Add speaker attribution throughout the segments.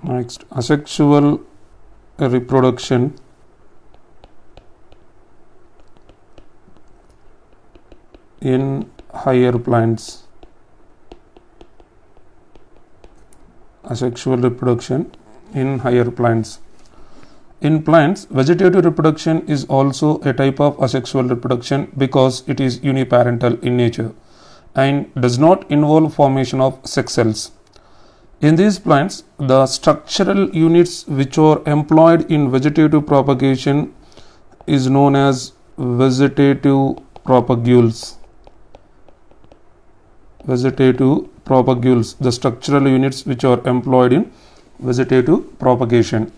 Speaker 1: Next, asexual reproduction in higher plants. Asexual reproduction in higher plants. In plants, vegetative reproduction is also a type of asexual reproduction because it is uniparental in nature and does not involve formation of sex cells. In these plants, the structural units which are employed in vegetative propagation is known as vegetative propagules. Vegetative propagules, the structural units which are employed in vegetative propagation.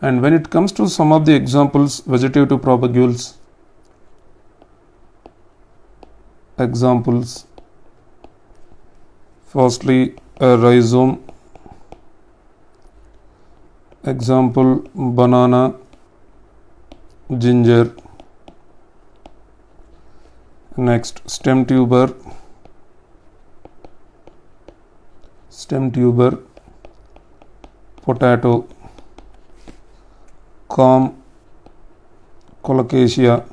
Speaker 1: And when it comes to some of the examples, vegetative propagules, examples, firstly, a rhizome example banana ginger. Next stem tuber. Stem tuber potato. Corm colocasia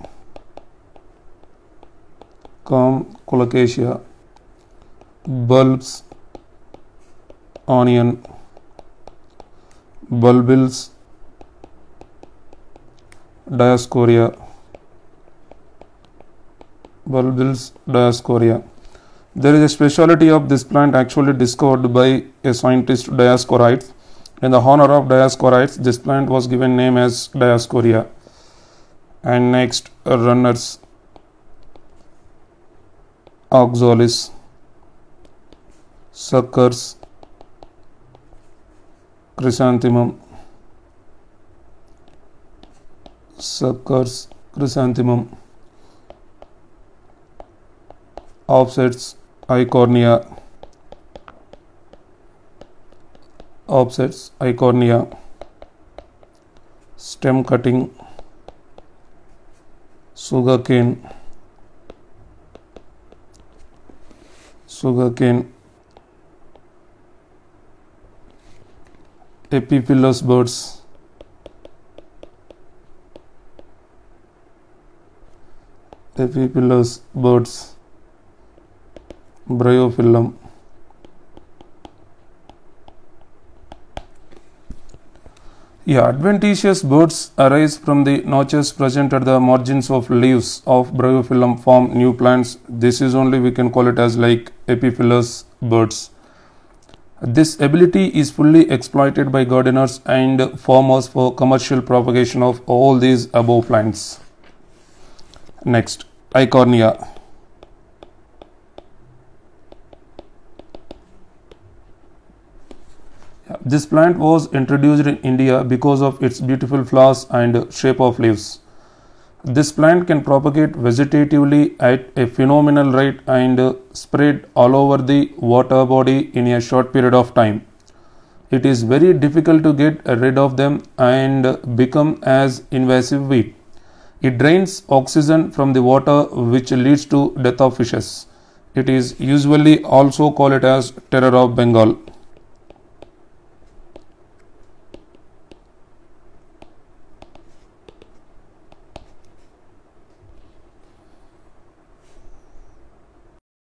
Speaker 1: corm colocasia bulbs onion bulbils dioscorea bulbils dioscorea there is a specialty of this plant actually discovered by a scientist dioscorides in the honor of dioscorides this plant was given name as dioscorea and next runners oxalis suckers chrysanthemum suckers chrysanthemum offsets eichhornia offsets eichhornia stem cutting sugarcane sugarcane epiphyllous buds. Epiphyllous buds. Bryophyllum yeah adventitious buds arise from the notches present at the margins of leaves of bryophyllum form new plants. This is only we can call it as like epiphyllous buds this ability is fully exploited by gardeners and farmers for commercial propagation of all these above plants. Next, Eichhornia. This plant was introduced in India because of its beautiful flowers and shape of leaves. This plant can propagate vegetatively at a phenomenal rate and spread all over the water body in a short period of time. It is very difficult to get rid of them and become as invasive weed. It drains oxygen from the water which leads to death of fishes. It is usually also called as terror of Bengal.